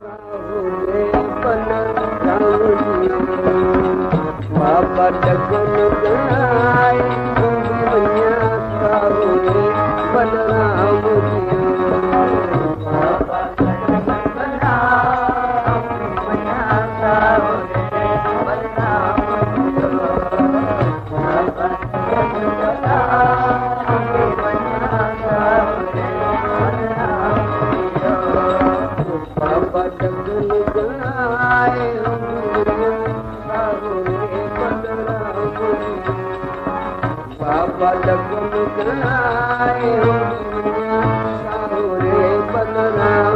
ਬਾਬਾ रे ब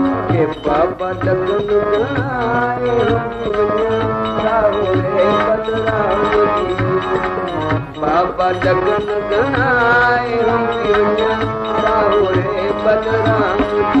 बाबा जगम नायूं सोरे बदलाम बाबा जगरे बदलाम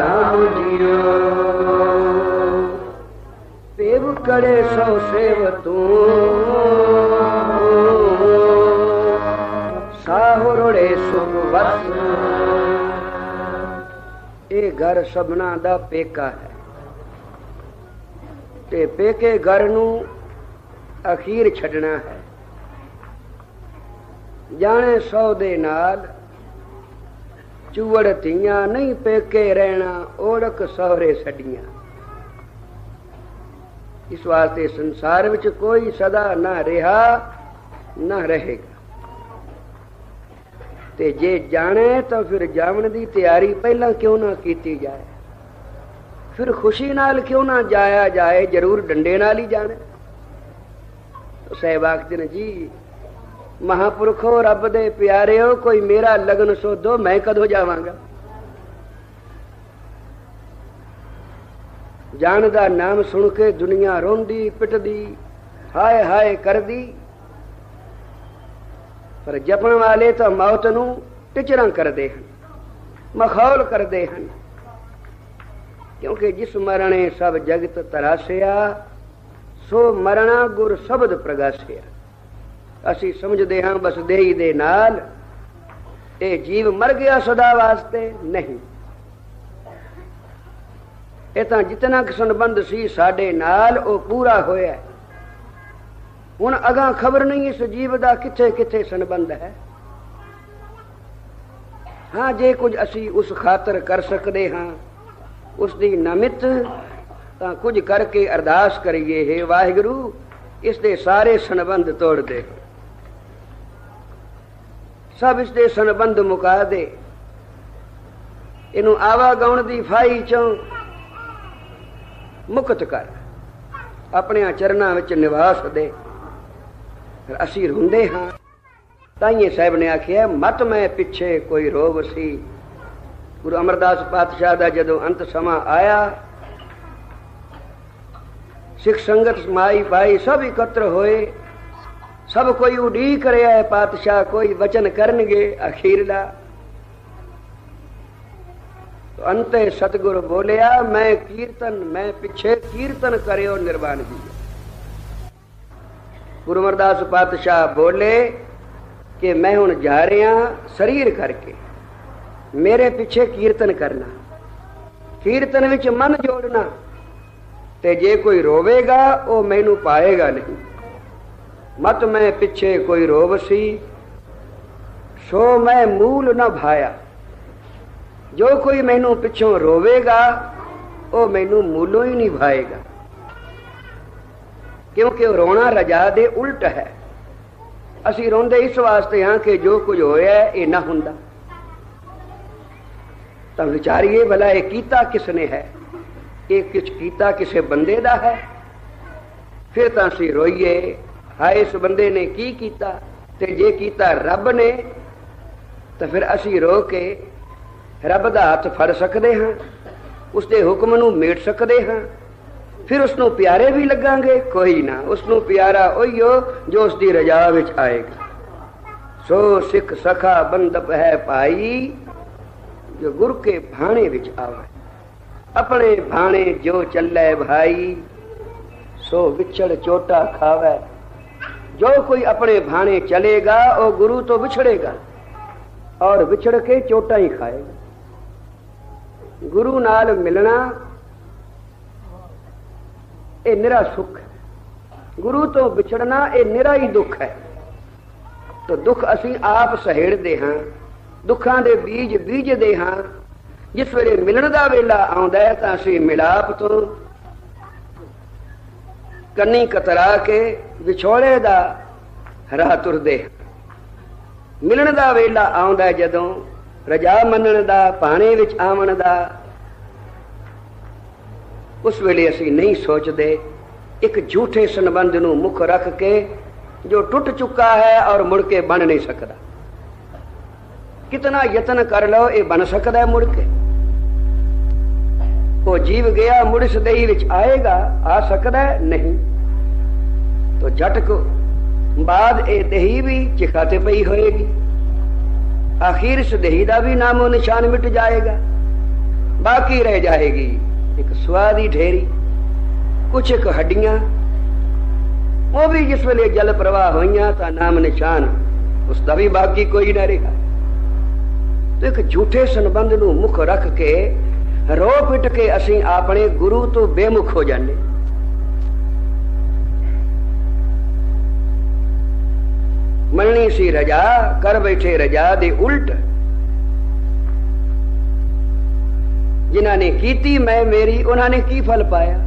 ਬਲਰਾਮ ਜੀਓ। ਪੇਵ ਕੜੇ ਸੋ ਸੇਵ ਤੂੰ। ਸਾਹੁਰੜੇ ਸੁਖ ਵਸ। ਇਹ ਘਰ ਸਭਨਾ ਦਾ ਪੇਕਾ ਹੈ। ਤੇ ਪੇਕੇ ਘਰ ਨੂੰ ਅਖੀਰ ਛੱਡਣਾ ਹੈ। ਜਾਣੇ ਸੌ ਦੇ ਨਾਲ ਚੂੜ ਧੀਆਂ ਨਹੀਂ ਪੇਕੇ ਰਹਿਣਾ ਓੜਕ ਸਹਰੇ ਛੱਡੀਆਂ। ਇਸ ਵਾਸਤੇ ਸੰਸਾਰ ਵਿੱਚ ਕੋਈ ਸਦਾ ਨਾ ਰਿਹਾ, ਨਾ ਰਹੇਗਾ। ਤੇ ਜੇ ਜਾਣੇ ਤਾਂ ਫਿਰ ਜਾਵਣ ਦੀ ਤਿਆਰੀ ਪਹਿਲਾਂ ਕਿਉਂ ਨਾ ਕੀਤੀ ਜਾਏ? ਫਿਰ ਖੁਸ਼ੀ ਨਾਲ ਕਿਉਂ ਨਾ ਜਾਇਆ ਜਾਏ, ਜ਼ਰੂਰ ਡੰਡੇ ਨਾਲ ਹੀ ਜਾਣਾ। ਸਾਹਿਬ ਆਖਦੇ ਨੇ ਜੀ ਮਹਾਪੁਰਖੋ ਰੱਬ ਦੇ ਪਿਆਰਿਓ, ਕੋਈ ਮੇਰਾ ਲਗਨ ਸੋਧੋ, ਮੈਂ ਕਦੋਂ ਜਾਵਾਂਗਾ? ਜਾਣ ਦਾ ਨਾਮ ਸੁਣ ਕੇ ਦੁਨੀਆ ਰੋਂਦੀ, ਪਿਟਦੀ, ਹਾਏ ਹਾਏ ਕਰਦੀ। ਪਰ ਜਪਣ ਵਾਲੇ ਤਾਂ ਮੌਤ ਨੂੰ ਟਿਚਰਾਂ ਕਰਦੇ ਹਨ, ਮਖੌਲ ਕਰਦੇ ਹਨ। ਕਿਉਂਕਿ ਜਿਸ ਮਰਣੇ ਸਭ ਜਗਤ ਤਰਾਸਿਆ, ਸੋ ਮਰਣਾ ਗੁਰ ਸ਼ਬਦ ਪ੍ਰਗਾਸਿਆ। ਅਸੀਂ ਸਮਝਦੇ ਹਾਂ ਬਸ ਦੇਹੀ ਦੇ ਨਾਲ। ਇਹ ਜੀਵ ਮਰ ਗਿਆ ਸਦਾ ਵਾਸਤੇ ਨਹੀਂ। ਇਹ ਤਾਂ ਜਿਤਨਾ ਕਿ ਸੰਬੰਧ ਸੀ ਸਾਡੇ ਨਾਲ, ਉਹ ਪੂਰਾ ਹੋਇਆ। ਹੁਣ ਅਗਾ ਖਬਰ ਨਹੀਂ ਇਸ ਜੀਵ ਦਾ ਕਿੱਥੇ ਕਿੱਥੇ ਸੰਬੰਧ ਹੈ। ਹਾਂ, ਜੇ ਕੁਝ ਅਸੀਂ ਉਸ ਖਾਤਰ ਕਰ ਸਕਦੇ ਹਾਂ, ਉਸ ਦੀ ਨਮਿਤ, ਤਾਂ ਕੁਝ ਕਰਕੇ ਅਰਦਾਸ ਕਰੀਏ, ਹੈ ਵਾਹਿਗੁਰੂ, ਇਸ ਦੇ ਸਾਰੇ ਸੰਬੰਧ ਤੋੜ ਦੇ। ਸਭ ਇਸ ਦੇ ਸੰਬੰਧ ਮੁਕਾ ਦੇ। ਇਹਨੂੰ ਆਵਾ ਗਾਉਣ ਦੀ ਫਾਈ ਚੋਂ ਮੁਕਤ ਕਰ। ਆਪਣੇ ਚਰਨਾਂ ਵਿੱਚ ਨਿਵਾਸ ਦੇ। ਅਸੀਂ ਰੋਂਦੇ ਹਾਂ। ਤਾਈਏ ਸਾਹਿਬ ਨੇ ਆਖਿਆ, ਮਤ ਮੈਂ ਪਿੱਛੇ ਕੋਈ ਰੋਗ ਸੀ। ਗੁਰੂ ਅਮਰਦਾਸ ਪਾਤਸ਼ਾਹ ਦਾ ਜਦੋਂ ਅੰਤ ਸਮਾਂ ਆਇਆ, ਸਿੱਖ ਸੰਗਤ ਸਮਾਈ ਭਾਈ ਸਭ ਇਕੱਤਰ ਹੋਏ। ਸਭ ਕੋਈ ਉਡੀਕ ਰਿਹਾ ਹੈ, ਪਾਤਸ਼ਾਹ ਕੋਈ ਵਚਨ ਕਰਨਗੇ, ਅਖੀਰਲਾ। ਅੰਤੇ ਸਤਗੁਰ ਬੋਲਿਆ, ਮੈਂ ਕੀਰਤਨ, ਮੈਂ ਪਿੱਛੇ ਕੀਰਤਨ ਕਰਿਓ ਨਿਰਵਾਣ ਜੀ। ਗੁਰੂ ਅਮਰਦਾਸ ਪਾਤਸ਼ਾਹ ਬੋਲੇ ਕਿ ਮੈਂ ਹੁਣ ਜਾ ਰਿਹਾ ਸਰੀਰ ਕਰਕੇ, ਮੇਰੇ ਪਿੱਛੇ ਕੀਰਤਨ ਕਰਨਾ। ਕੀਰਤਨ ਵਿੱਚ ਮਨ ਜੋੜਨਾ, ਤੇ ਜੇ ਕੋਈ ਰੋਵੇਗਾ, ਉਹ ਮੈਨੂੰ ਪਾਏਗਾ ਨਹੀਂ। ਮਤ ਮੈਂ ਪਿੱਛੇ ਕੋਈ ਰੋਵ ਸੀ, ਸੋ ਮੈਂ ਮੂਲ ਨਾ ਭਾਇਆ। ਜੋ ਕੋਈ ਮੈਨੂੰ ਪਿੱਛੋਂ ਰੋਵੇਗਾ, ਉਹ ਮੈਨੂੰ ਮੂਲੋਂ ਹੀ ਨਹੀਂ ਭਾਏਗਾ। ਕਿਉਂਕਿ ਉਹ ਰੋਣਾ ਰਜਾ ਦੇ ਉਲਟ ਹੈ। ਅਸੀਂ ਰੋਂਦੇ ਇਸ ਵਾਸਤੇ ਹਾਂ ਕਿ ਜੋ ਕੁਝ ਹੋਇਆ ਇਹ ਨਾ ਹੁੰਦਾ। ਤਾਂ ਵਿਚਾਰੀਏ, ਭਲਾ ਇਹ ਕੀਤਾ ਕਿਸ ਨੇ ਹੈ? ਇਹ ਕੁਝ ਕੀਤਾ ਕਿਸੇ ਬੰਦੇ ਦਾ ਹੈ? ਫਿਰ ਤਾਂ ਅਸੀਂ ਰੋਈਏ। ਹਾਏ ਇਸ ਬੰਦੇ ਨੇ ਕੀ ਕੀਤਾ ਤੇ ਜੇ ਕੀਤਾ ਰੱਬ ਨੇ, ਤਾਂ ਫਿਰ ਅਸੀਂ ਰੋ ਕੇ ਰੱਬ ਦਾ ਹੱਥ ਫੜ ਸਕਦੇ ਹਾਂ ਉਸ ਦੇ ਹੁਕਮ ਨੂੰ ਮੇਟ ਸਕਦੇ ਹਾਂ, ਫਿਰ ਉਸ ਨੂੰ ਪਿਆਰੇ ਵੀ ਲੱਗਾਂਗੇ, ਕੋਈ ਨਾ ਉਸ ਨੂੰ ਪਿਆਰਾ ਉਹੀਓ ਜੋ ਉਸ ਦੀ ਰਜਾ ਵਿੱਚ ਆਏਗਾ। ਸੋ ਸਿੱਖ ਸਖਾ ਬੰਦਪ ਹੈ ਭਾਈ, ਜੋ ਗੁਰ ਕੇ ਭਾਣੇ ਵਿੱਚ ਆਵੇ। ਆਪਣੇ ਭਾਣੇ ਜੋ ਚੱਲੇ ਭਾਈ, ਸੋ ਵਿਛੜ ਚੋਟਾ ਖਾਵੇ। ਜੋ ਕੋਈ ਆਪਣੇ ਭਾਣੇ ਚਲੇਗਾ ਉਹ ਗੁਰੂ ਤੋਂ ਵਿਛੜੇਗਾ ਔਰ ਵਿਛੜ ਕੇ ਚੋਟਾ ਹੀ ਖਾਏਗਾ ਗੁਰੂ ਨਾਲ ਮਿਲਣਾ ਇਹ ਨਿਰਾ ਸੁਖ ਹੈ ਗੁਰੂ ਤੋਂ ਵਿਛੜਨਾ ਇਹ ਨਿਰਾ ਹੀ ਦੁੱਖ ਹੈ ਤਾਂ ਦੁੱਖ ਅਸੀਂ ਆਪ ਸਹਿੜਦੇ ਹਾਂ ਦੁੱਖਾਂ ਦੇ ਬੀਜ ਬੀਜਦੇ ਹਾਂ ਜਿਸ ਵੇਲੇ ਮਿਲਣ ਦਾ ਵੇਲਾ ਆਉਂਦਾ ਹੈ ਤਾਂ ਅਸੀਂ ਮਿਲਾਪ ਤੋਂ ਕੰਨੀ ਕਤਰਾ ਕੇ ਵਿਛੋੜੇ ਦਾ ਰਾਹ ਤੁਰਦੇ ਮਿਲਣ ਦਾ ਵੇਲਾ ਆਉਂਦਾ ਜਦੋਂ ਰਜਾ ਮੰਨਣ ਦਾ, ਪਾਣੇ ਵਿੱਚ ਆਵਣ ਦਾ। ਉਸ ਵੇਲੇ ਅਸੀਂ ਨਹੀਂ ਸੋਚਦੇ, ਇੱਕ ਝੂਠੇ ਸੰਬੰਧ ਨੂੰ ਮੁੱਖ ਰੱਖ ਕੇ ਜੋ ਟੁੱਟ ਚੁੱਕਾ ਹੈ ਔਰ ਮੁੜ ਕੇ ਬਣ ਨਹੀਂ ਸਕਦਾ। ਕਿਤਨਾ ਯਤਨ ਕਰ ਲਓ, ਇਹ ਬਣ ਸਕਦਾ ਮੁੜ ਕੇ। ਉਹ ਜੀਵ ਗਿਆ ਮੁੜ ਸਦਈ ਵਿੱਚ ਆਏਗਾ, ਆ ਸਕਦਾ ਨਹੀਂ। ਤੋ ਝਟਕ ਬਾਅਦ ਇਹ ਦਹੀ ਵੀ ਚਿਖਾ ਤੇ ਪਈ ਹੋਏਗੀ। ਆਖਿਰ ਇਸ ਦਹੀ ਦਾ ਵੀ ਨਾਮੋ ਨਿਸ਼ਾਨ ਮਿਟ ਜਾਏਗਾ। ਬਾਕੀ ਰਹਿ ਜਾਏਗੀ ਇੱਕ ਸਵਾਦੀ ਢੇਰੀ, ਕੁਛ ਇੱਕ ਹੱਡੀਆਂ। ਉਹ ਵੀ ਜਿਸ ਵੇਲੇ ਜਲ ਪ੍ਰਵਾਹ ਹੋਈਆਂ ਤਾਂ ਨਾਮ ਨਿਸ਼ਾਨ ਉਸ ਦਾ ਵੀ ਬਾਕੀ ਕੋਈ ਨਾ ਰਿਹਾ। ਤੇ ਇੱਕ ਝੂਠੇ ਸੰਬੰਧ ਨੂੰ ਮੁੱਖ ਰੱਖ ਕੇ ਰੋ ਪਿਟ ਕੇ ਅਸੀਂ ਆਪਣੇ ਗੁਰੂ ਤੋਂ ਬੇਮੁਖ ਹੋ ਜਾਂਦੇ। मलनी सी रजा, कर बैठे रजा दे उल्ट। जिन्होंने ने की मैं मेरी, उन्होंने की फल पाया?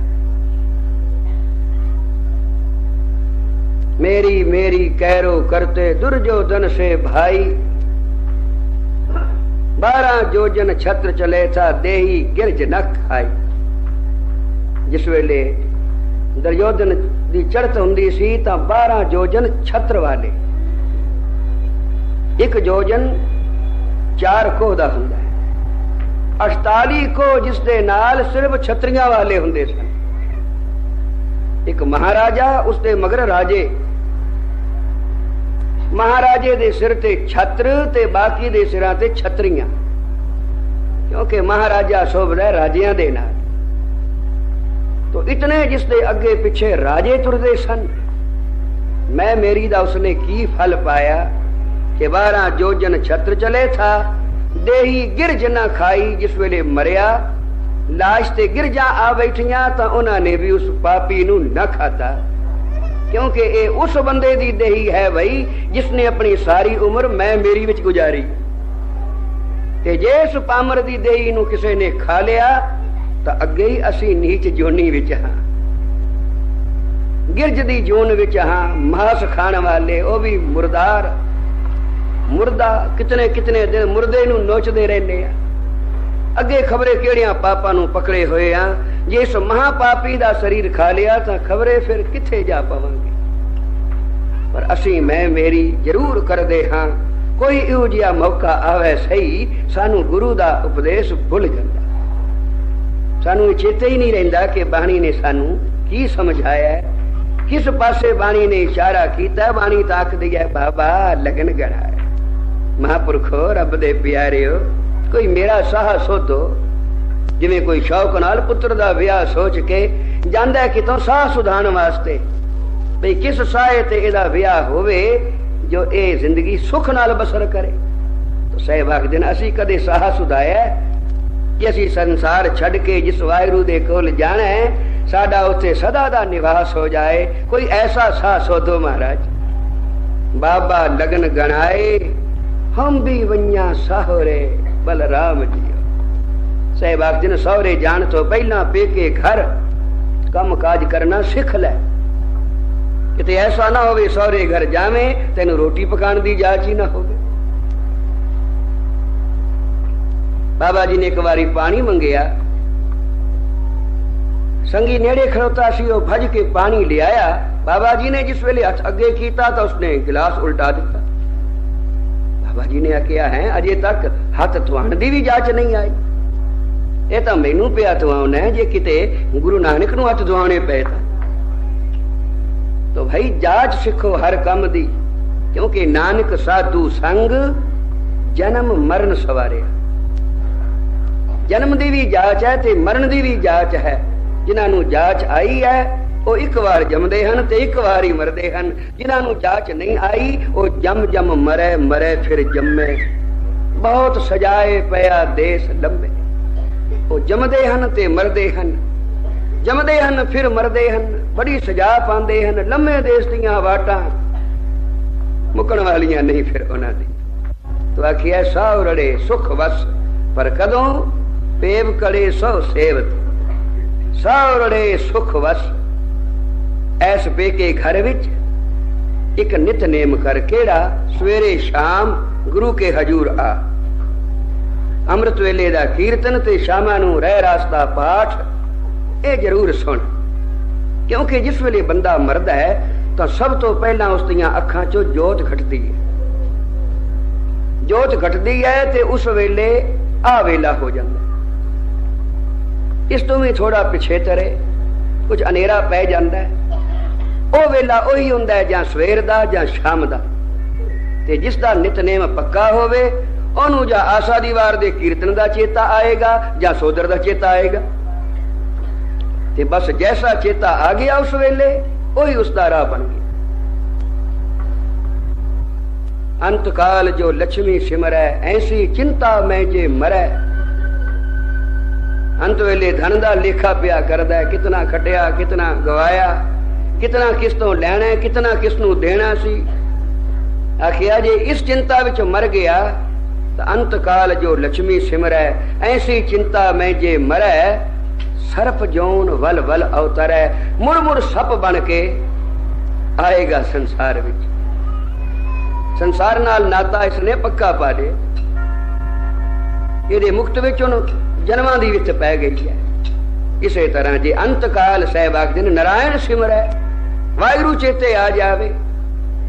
मेरी मेरी कैरो करते दुर्योधन से भाई। बारह जोजन छत्र चले था, देही गिरज न खाई। जिस वेले दुर्योधन की चढ़त होंगी सी तो बारह जोजन छत्र वाले। ਇੱਕ ਯੋਜਨ ਚਾਰ ਕੋਹ ਦਾ ਹੁੰਦਾ ਹੈ। 48 ਕੋ ਜਿਸ ਦੇ ਨਾਲ ਸਿਰਫ ਛਤਰੀਆਂ ਵਾਲੇ ਹੁੰਦੇ ਸਨ। ਇੱਕ ਮਹਾਰਾਜਾ, ਉਸ ਦੇ ਮਗਰ ਰਾਜੇ। ਮਹਾਰਾਜੇ ਦੇ ਸਿਰ ਤੇ ਛਤਰ ਤੇ ਬਾਕੀ ਦੇ ਸਿਰਾਂ ਤੇ ਛਤਰੀਆਂ। ਕਿਉਂਕਿ ਮਹਾਰਾਜਾ ਸ਼ੋਭਦਾ ਰਾਜਿਆਂ ਦੇ ਨਾਲ। ਤੋ ਇਤਨੇ ਜਿਸ ਦੇ ਅੱਗੇ ਪਿੱਛੇ ਰਾਜੇ ਤੁਰਦੇ ਸਨ। ਮੈਂ, ਮੇਰੀ ਦਾ ਉਸਨੇ ਕੀ ਫਲ ਪਾਇਆ? 12 ਜੋਜਨ ਛਤਰ ਚਲੇ ਥਾ, ਦੇਹੀ ਗਿਰਜ ਨਾ ਖਾਈ ਜਿਸ ਵੇਲੇ ਮਰਿਆ। ਲਾਸ਼ ਤੇ ਗਿਰਜਾਂ ਆ ਬੈਠੀਆਂ ਤਾਂ ਉਹਨਾਂ ਨੇ ਵੀ ਉਸ ਪਾਪੀ ਨੂੰ ਨਾ ਖਾਤਾ ਕਿਉਂਕਿ ਇਹ ਉਸ ਬੰਦੇ ਦੀ ਦੇਹੀ ਹੈ ਭਈ ਜਿਸ ਨੇ ਆਪਣੀ ਸਾਰੀ ਉਮਰ ਮੈਂ ਮੇਰੀ ਵਿੱਚ ਗੁਜ਼ਾਰੀ। ਤੇ ਜੇ ਇਸ ਪਾਮਰ ਦੀ ਦੇਹੀ ਨੂੰ ਕਿਸੇ ਨੇ ਖਾ ਲਿਆ, ਤਾਂ ਅੱਗੇ ਹੀ ਅਸੀਂ ਨੀਚ ਜੋਨੀ ਵਿੱਚ ਹਾਂ। ਗਿਰਜ ਦੀ ਜੋਨ ਵਿੱਚ ਹਾਂ, ਮਾਸ ਖਾਣ ਵਾਲੇ ਉਹ ਵੀ ਮੁਰਦਾਰ। ਮੁਰਦਾ ਕਿਤਨੇ ਕਿਤਨੇ ਦਿਨ ਮੁਰਦੇ ਨੂੰ ਨੋਚਦੇ ਰਹਿੰਦੇ ਆ। ਅੱਗੇ ਖਬਰੇ ਕਿਹੜੀਆਂ ਪਾਪਾਂ ਨੂੰ ਪਕੜੇ ਹੋਏ ਆ? ਜੇ ਇਸ ਮਹਾਪਾਪੀ ਦਾ ਸਰੀਰ ਖਾ ਲਿਆ ਤਾਂ ਖਬਰੇ ਫਿਰ ਕਿੱਥੇ ਜਾ ਪਾਵਾਂਗੇ? ਪਰ ਅਸੀਂ ਮੈਂ ਮੇਰੀ ਜ਼ਰੂਰ ਕਰਦੇ ਹਾਂ, ਕੋਈ ਇਹੋ ਜਿਹਾ ਮੌਕਾ ਆਵੇ ਸਹੀ, ਸਾਨੂੰ ਗੁਰੂ ਦਾ ਉਪਦੇਸ਼ ਭੁੱਲ ਜਾਂਦਾ। ਸਾਨੂੰ ਚੇਤੇ ਹੀ ਨਹੀਂ ਰਹਿੰਦਾ ਕਿ ਬਾਣੀ ਨੇ ਸਾਨੂੰ ਕੀ ਸਮਝਾਇਆ ਕਿਸ ਪਾਸੇ ਬਾਣੀ ਨੇ ਇਸ਼ਾਰਾ ਕੀਤਾ, ਬਾਣੀ ਤਾਂ ਆਖਦੀ ਹੈ, ਬਾਬਾ ਲਗਨ ਗੜਾ ਮਹਾਪੁਰਖੋ ਰੱਬ ਦੇ ਪਿਆਰਿਓ, ਕੋਈ ਮੇਰਾ ਸਾਹ ਸੋਧੋ। ਜਿਵੇਂ ਕੋਈ ਸ਼ੌਕ ਨਾਲ ਪੁੱਤਰ ਦਾ ਵਿਆਹ ਸੋਚ ਕੇ ਜਾਂਦਾ ਕਿਤੋਂ ਸਾਹ ਸੁਧਾਣ ਵਾਸਤੇ। ਬਈ ਕਿਸ ਸਾਹੇ ਤੇ ਇਹਦਾ ਵਿਆਹ ਹੋਵੇ, ਜੋ ਇਹ ਜ਼ਿੰਦਗੀ ਸੁਖ ਨਾਲ ਬਸਰ ਕਰੇ। ਤਾਂ ਸਹਿਬਾਗ ਦਿਨ ਅਸੀਂ ਕਦੇ ਸਾਹ ਸੁਧਾਇਆ ਕਿ ਅਸੀਂ ਸੰਸਾਰ ਛੱਡ ਕੇ ਜਿਸ ਵਾਇਰੂ ਦੇ ਕੋਲ ਜਾਣਾ ਹੈ, ਸਾਡਾ ਉੱਥੇ ਸਦਾ ਦਾ ਨਿਵਾਸ ਹੋ ਜਾਏ। ਕੋਈ ਐਸਾ ਸਾਹ ਸੋਧੋ ਮਹਾਰਾਜ। ਬਾਬਾ ਲਗਨ ਗਣਾਏ ਹਮ ਵੀ ਵਈਆਂ ਸਾਹਰੇ ਬਲਰਾਮ ਜੀ ਸਹਿਬਾਗ ਦਿਨ ਸਹੁਰੇ ਜਾਣ ਤੋਂ ਪਹਿਲਾਂ ਪੇਕੇ ਘਰ ਕੰਮ ਕਾਜ ਕਰਨਾ ਸਿੱਖ ਲੈ। ਕਿਤੇ ਐਸਾ ਨਾ ਹੋਵੇ ਸਹੁਰੇ ਘਰ ਜਾਵੇਂ, ਤੈਨੂੰ ਰੋਟੀ ਪਕਾਉਣ ਦੀ ਜਾਚ ਹੀ ਨਾ ਹੋਵੇ। ਬਾਬਾ ਜੀ ਨੇ ਇੱਕ ਵਾਰੀ ਪਾਣੀ ਮੰਗਿਆ। ਸੰਗੀ ਨੇੜੇ ਖੜੋਤਾ ਸੀ, ਉਹ ਭਜ ਕੇ ਪਾਣੀ ਲਿਆਇਆ। ਬਾਬਾ ਜੀ ਨੇ ਜਿਸ ਵੇਲੇ ਹੱਥ ਅੱਗੇ ਕੀਤਾ ਤਾਂ ਉਸਨੇ ਗਿਲਾਸ ਉਲਟਾ ਦਿੱਤਾ। ਬਾਬਾ ਜੀ ਨੇ ਆਖਿਆ ਹੈ, ਅਜੇ ਤੱਕ ਹੱਥ ਧਵਾਉਣ ਦੀ ਵੀ ਜਾਚ ਨਹੀਂ ਆਈ। ਇਹ ਤਾਂ ਮੈਨੂੰ ਪਿਆ ਧਵਾਉਣਾ ਜੇ ਕਿਤੇ ਗੁਰੂ ਨਾਨਕ ਨੂੰ ਹੱਥ ਧਵਾਉਣੇ ਪਏ ਤਾਂ। ਤੋ ਭਾਈ, ਜਾਚ ਸਿੱਖੋ ਹਰ ਕੰਮ ਦੀ, ਕਿਉਂਕਿ ਨਾਨਕ ਸਾਧੂ ਸੰਗ ਜਨਮ ਮਰਨ ਸਵਾਰਿਆ ਜਨਮ ਦੀ ਵੀ ਜਾਚ ਹੈ ਤੇ ਮਰਨ ਦੀ ਵੀ ਜਾਚ ਹੈ। ਜਿਨ੍ਹਾਂ ਨੂੰ ਜਾਚ ਆਈ ਹੈ ਉਹ ਇੱਕ ਵਾਰ ਜੰਮਦੇ ਹਨ ਤੇ ਇੱਕ ਵਾਰ ਹੀ ਮਰਦੇ ਹਨ। ਜਿਨ੍ਹਾਂ ਨੂੰ ਜਾਚ ਨਹੀਂ ਆਈ, ਉਹ ਜੰਮ ਜਮ ਮਰੇ ਮਰੇ ਫਿਰ ਜੰਮੇ। ਬਹੁਤ ਸਜਾਏ ਪਿਆ ਦੇਸ਼ ਲੰਬੇ। ਉਹ ਜੰਮਦੇ ਹਨ ਤੇ ਮਰਦੇ ਹਨ। ਜੰਮਦੇ ਹਨ, ਫਿਰ ਮਰਦੇ ਹਨ। ਬੜੀ ਸਜਾ ਪਾਉਂਦੇ ਹਨ, ਲੰਮੇ ਦੇਸ਼ ਦੀਆਂ ਵਾਟਾਂ। ਮੁਕਣ ਵਾਲੀਆਂ ਨਹੀਂ ਫਿਰ ਉਹਨਾਂ ਦੀ। ਤੋ ਆਖਿਆ ਸਾਹ ਰੜੇ, ਸੁਖ ਵਸ। ਪਰ ਕਦੋਂ? ਪੇਵ ਕੜੇ ਸੋ ਸੇਵਤ। ਸਾਹ ਰੜੇ, ਸੁਖ ਵਸ। ਐਸ ਬੇਕੇ ਘਰ ਵਿੱਚ ਇੱਕ ਨਿਤਨੇਮ ਕਰ ਕਿਹੜਾ ਸਵੇਰੇ ਸ਼ਾਮ ਗੁਰੂ ਕੇ ਹਜੂਰ ਆ। ਅੰਮ੍ਰਿਤ ਵੇਲੇ ਦਾ ਕੀਰਤਨ ਤੇ ਸ਼ਾਮਾਂ ਨੂੰ ਰਹਿ ਰਾਸਤਾ ਪਾਠ, ਇਹ ਜ਼ਰੂਰ ਸੁਣ। ਕਿਉਂਕਿ ਜਿਸ ਵੇਲੇ ਬੰਦਾ ਮਰਦਾ ਹੈ, ਤਾਂ ਸਭ ਤੋਂ ਪਹਿਲਾਂ ਉਸ ਦੀਆਂ ਅੱਖਾਂ 'ਚੋਂ ਜੋਤ ਘਟਦੀ ਹੈ। ਜੋਤ ਘਟਦੀ ਹੈ ਤੇ ਉਸ ਵੇਲੇ ਆ ਵੇਲਾ ਹੋ ਜਾਂਦਾ ਇਸ ਤੋਂ ਵੀ ਥੋੜਾ ਪਿਛੇ ਤਰੇ, ਕੁਝ ਹਨੇਰਾ ਪੈ ਜਾਂਦਾ ਹੈ। ਉਹ ਵੇਲਾ ਉਹੀ ਹੁੰਦਾ ਹੈ ਜਾਂ ਸਵੇਰ ਦਾ ਜਾਂ ਸ਼ਾਮ ਦਾ। ਤੇ ਜਿਸ ਦਾ ਨਿਤਨੇਮ ਪੱਕਾ ਹੋਵੇ, ਉਹਨੂੰ ਜਾਂ ਆਸਾ ਦੀ ਵਾਰ ਦੇ ਕੀਰਤਨ ਦਾ ਚੇਤਾ ਆਏਗਾ ਜਾਂ ਸੋਦਰ ਦਾ ਚੇਤਾ ਆਏਗਾ। ਤੇ ਬਸ ਜੈਸਾ ਚੇਤਾ ਆ ਗਿਆ ਉਸ ਵੇਲੇ, ਉਹੀ ਉਸ ਦਾ ਰਾਹ ਬਣ ਗਿਆ। ਅੰਤ ਕਾਲ ਜੋ ਲక్ష్ਮੀ ਸਿਮਰੈ, ਐਸੀ ਚਿੰਤਾ ਮੈਂ ਜੇ ਮਰੈ। ਅੰਤ ਵੇਲੇ ਧਨ ਦਾ ਲੇਖਾ ਪਿਆ ਕਰਦਾ ਕਿਤਨਾ ਖਟਿਆ, ਕਿਤਨਾ ਗਵਾਇਆ। ਕਿਤਨਾ ਕਿਸ ਤੋਂ ਲੈਣਾ ਕਿਤਨਾ ਕਿਸ ਨੂੰ ਦੇਣਾ ਸੀ। ਆਖਿਆ ਜੇ ਇਸ ਚਿੰਤਾ ਵਿੱਚ ਮਰ ਗਿਆ, ਤਾਂ ਅੰਤ ਕਾਲ ਜੋ ਲక్ష్ਮੀ ਸਿਮਰੈ, ਐਸੀ ਚਿੰਤਾ ਮੈਂ ਜੇ ਮਰੈ, ਸਰਪ ਜੋਨ ਵਲ ਵਲ ਅਵਤਰੈ ਮੁੜ ਮੁੜ ਸੱਪ ਬਣ ਕੇ ਆਏਗਾ ਸੰਸਾਰ ਵਿੱਚ। ਸੰਸਾਰ ਨਾਲ ਨਾਤਾ ਇਸਨੇ ਪੱਕਾ ਪਾ ਦੇ ਇਹਦੇ ਮੁਕਤ ਵਿੱਚ ਉਹਨੂੰ ਜਨਮਾਂ ਦੀ ਵਿੱਚ ਪੈ ਗਈ ਹੈ। ਇਸੇ ਤਰ੍ਹਾਂ ਜੇ ਅੰਤ ਕਾਲ ਸਹਿਬਾਗ ਦਿਨ ਨਰਾਇਣ ਸਿਮਰੈ ਵਾਹਿਗੁਰੂ ਚੇਤੇ ਆ ਜਾਵੇ।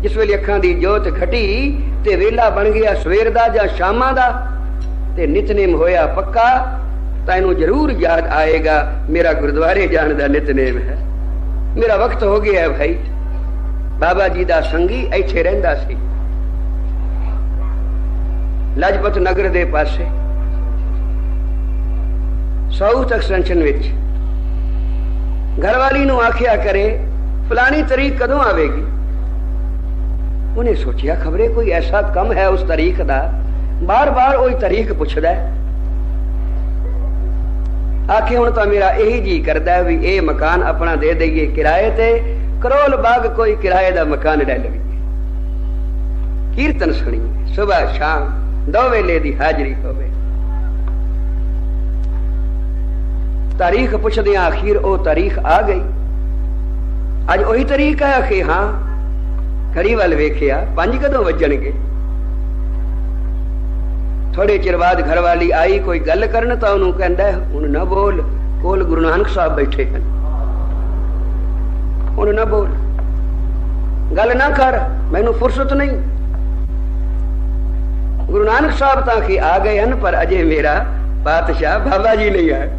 ਜਿਸ ਵੇਲੇ ਅੱਖਾਂ ਦੀ ਜੋਤ ਘਟੀ ਤੇ ਵੇਲਾ ਬਣ ਗਿਆ ਸਵੇਰ ਦਾ ਜਾਂ ਸ਼ਾਮਾਂ ਦਾ ਤੇ ਨਿਤਨੇਮ ਹੋਇਆ ਪੱਕਾ, ਤਾਂ ਇਹਨੂੰ ਜ਼ਰੂਰ ਯਾਦ ਆਏਗਾ, ਮੇਰਾ ਗੁਰਦੁਆਰੇ ਜਾਣ ਦਾ ਨਿਤਨੇਮ ਹੈ। ਮੇਰਾ ਵਕਤ ਹੋ ਗਿਆ ਭਾਈ। ਬਾਬਾ ਜੀ ਦਾ ਸੰਗੀ ਇੱਥੇ ਰਹਿੰਦਾ ਸੀ। ਲਜਪਤ ਨਗਰ ਦੇ ਪਾਸੇ। ਸਾਊਥ ਐਕਸਟੈਂਸ਼ਨ ਵਿੱਚ। ਘਰਵਾਲੀ ਨੂੰ ਆਖਿਆ ਕਰੇ ਫਲਾਣੀ ਤਰੀਕ ਕਦੋਂ ਆਵੇਗੀ? ਉਹਨੇ ਸੋਚਿਆ, ਖਬਰੇ ਕੋਈ ਐਸਾ ਕੰਮ ਹੈ ਉਸ ਤਰੀਕ ਦਾ? ਬਾਰ-ਬਾਰ ਉਹੀ ਤਰੀਕ ਪੁੱਛਦਾ ਆਖੇ ਹੁਣ ਤਾਂ ਮੇਰਾ ਇਹੀ ਜੀ ਕਰਦਾ ਵੀ ਇਹ ਮਕਾਨ ਆਪਣਾ ਦੇ ਦਈਏ ਕਿਰਾਏ ਤੇ, ਕਰੋਲ ਬਾਗ ਕੋਈ ਕਿਰਾਏ ਦਾ ਮਕਾਨ ਲੈ ਲਵੇ। ਕੀਰਤਨ ਸੁਣੀ ਸਵੇਰ ਸ਼ਾਮ ਦੋ ਵੇਲੇ ਦੀ ਹਾਜ਼ਰੀ ਹੋਵੇ। ਤਾਰੀਖ ਪੁੱਛਦੇ ਆਖੀਰ ਉਹ ਤਾਰੀਖ ਆ ਗਈ। ਅੱਜ ਉਹੀ ਤਰੀਕ ਹੈ ਕਿ ਹਾਂ। ਘੜੀ ਵੱਲ ਵੇਖਿਆ, ਪੰਜ ਕਦੋਂ ਵੱਜਣਗੇ? ਥੋੜੇ ਚਿਰ ਬਾਅਦ ਘਰ ਵਾਲੀ ਆਈ, ਕੋਈ ਗੱਲ ਕਰਨ ਤਾਂ ਉਹਨੂੰ ਕਹਿੰਦਾ, ਹੁਣ ਨਾ ਬੋਲ, ਕੋਲ ਗੁਰੂ ਨਾਨਕ ਸਾਹਿਬ ਬੈਠੇ ਹਨ। ਹੁਣ ਨਾ ਬੋਲ। ਗੱਲ ਨਾ ਕਰ, ਮੈਨੂੰ ਫੁਰਸਤ ਨਹੀਂ। ਗੁਰੂ ਨਾਨਕ ਸਾਹਿਬ ਤਾਂ ਕਿ ਆ ਗਏ ਹਨ, ਪਰ ਅਜੇ ਮੇਰਾ ਬਾਦਸ਼ਾਹ ਬਾਬਾ ਜੀ ਨਹੀਂ ਆਏ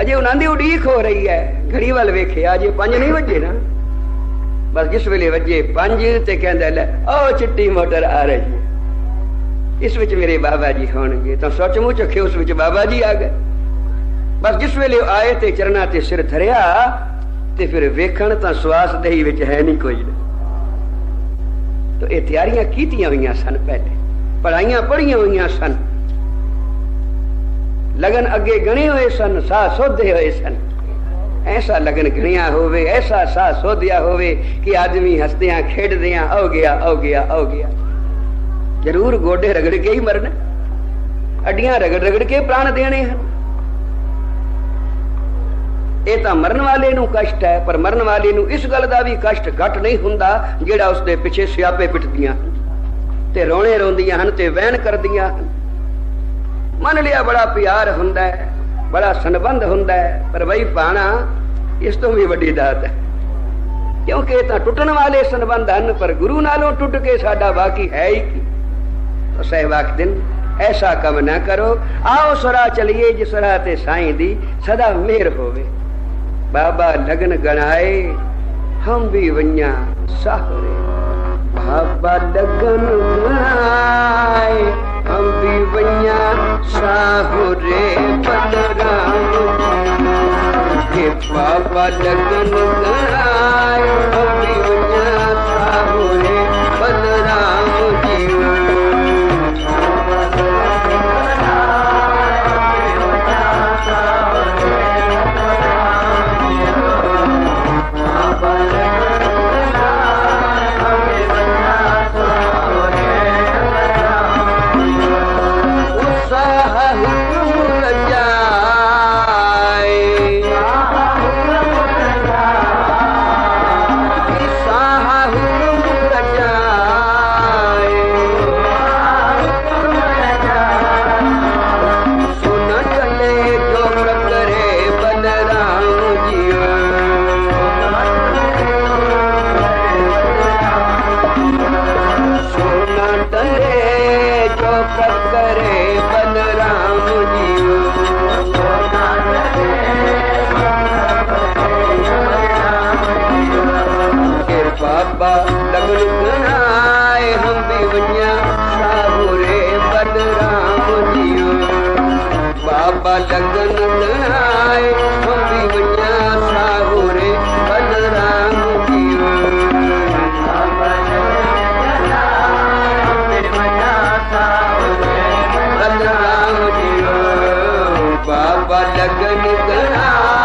ਅਜੇ ਉਹਨਾਂ ਦੀ ਉਡੀਕ ਹੋ ਰਹੀ ਹੈ। ਘੜੀ ਵੱਲ ਵੇਖਿਆ, ਅਜੇ ਪੰਜ ਨਹੀਂ ਵੱਜੇ ਨਾ। ਬਸ ਜਿਸ ਵੇਲੇ ਵੱਜੇ ਪੰਜ ਤੇ ਕਹਿੰਦਾ, ਲੈ ਆਹ ਚਿੱਟੀ ਮੋਟਰ ਆ ਰਹੀ ਹੈ। ਇਸ ਵਿੱਚ ਮੇਰੇ ਬਾਬਾ ਜੀ ਹੋਣਗੇ। ਤਾਂ ਸੱਚਮੁੱਚ ਅਖੇ ਉਸ ਵਿੱਚ ਬਾਬਾ ਜੀ ਆ ਗਏ। ਬਸ ਜਿਸ ਵੇਲੇ ਆਏ ਤੇ ਚਰਨਾ ਤੇ ਸਿਰ ਧਰਿਆ, ਤੇ ਫਿਰ ਵੇਖਣ ਤਾਂ ਸਵਾਸ ਦੇਹੀ ਵਿੱਚ ਹੈ ਨਹੀਂ ਕੋਈ। ਤਾਂ ਇਹ ਤਿਆਰੀਆਂ ਕੀਤੀਆਂ ਹੋਈਆਂ ਸਨ ਪਹਿਲੇ। ਪੜਾਈਆਂ ਪੜੀਆਂ ਹੋਈਆਂ ਸਨ। ਲਗਨ ਅੱਗੇ ਗਣੇ ਹੋਏ ਸਨ, ਸਾਹ ਸੋਧੇ ਹੋਏ ਸਨ। ਐਸਾ ਲਗਨ ਗਣਿਆ ਹੋਵੇ, ਐਸਾ ਸਾਹ ਸੋਧਿਆ ਹੋਵੇ ਕਿ ਆਦਮੀ ਹੱਸਦਿਆਂ, ਖੇਡਦਿਆਂ ਆਉ ਗਿਆ ਆਉ ਗਿਆ ਆਉ ਗਿਆ ਜ਼ਰੂਰ ਗੋਡੇ ਰਗੜ ਕੇ ਹੀ ਮਰਨਾ। ਅੱਡੀਆਂ ਰਗੜ ਰਗੜ ਕੇ ਪ੍ਰਾਣ ਦੇਣੇ ਹਨ। ਇਹ ਤਾਂ ਮਰਨ ਵਾਲੇ ਨੂੰ ਕਸ਼ਟ ਹੈ, ਪਰ ਮਰਨ ਵਾਲੇ ਨੂੰ ਇਸ ਗੱਲ ਦਾ ਵੀ ਕਸ਼ਟ ਘਟ ਨਹੀਂ ਹੁੰਦਾ, ਜਿਹੜਾ ਉਸ ਦੇ ਪਿੱਛੇ ਸਿਆਪੇ ਪਿੱਟਦੀਆਂ ਤੇ ਰੋਣੇ ਰੋਂਦੀਆਂ ਹਨ, ਤੇ ਵਹਿਣ ਕਰਦੀਆਂ ਹਨ। ਮੰਨ ਲਿਆ ਬੜਾ ਪਿਆਰ ਹੁੰਦਾ ਹੈ, ਬੜਾ ਸੰਬੰਧ ਹੁੰਦਾ ਹੈ, ਪਰ ਬਈ ਪਾਣਾ ਇਸ ਤੋਂ ਵੀ ਵੱਡੀ ਦਾਤ ਹੈ। ਕਿਉਂਕਿ ਇਹ ਤਾਂ ਟੁੱਟਣ ਵਾਲੇ ਸੰਬੰਧ ਹਨ, ਪਰ ਗੁਰੂ ਨਾਲੋਂ ਟੁੱਟ ਕੇ ਸਾਡਾ ਬਾਕੀ ਹੈ ਹੀ ਕੀ? ਤਾਂ ਸਹਿਬਾਕ ਦਿਨ, ਐਸਾ ਕੰਮ ਨਾ ਕਰੋ। ਆਓ ਸਰਾ ਚਲੀਏ, ਜਿਸ ਰਾਹ ਤੇ ਸਾਈਂ ਦੀ ਸਦਾ ਮਿਹਰ ਹੋਵੇ। ਬਾਬਾ ਲਗਨ ਗਣਾਏ, ਹਮ ਵੀ ਵਈਆਂ ਸਾਹਰੇ। ਬਾਬਾ ਲਗਨ ਗਣਾਏ। لڳا لڳ بابا لڳائي به ميا سا ري بدرام جي بابا لڳندا به ميا سا ري بلرام بدرام جي بابا لڳندا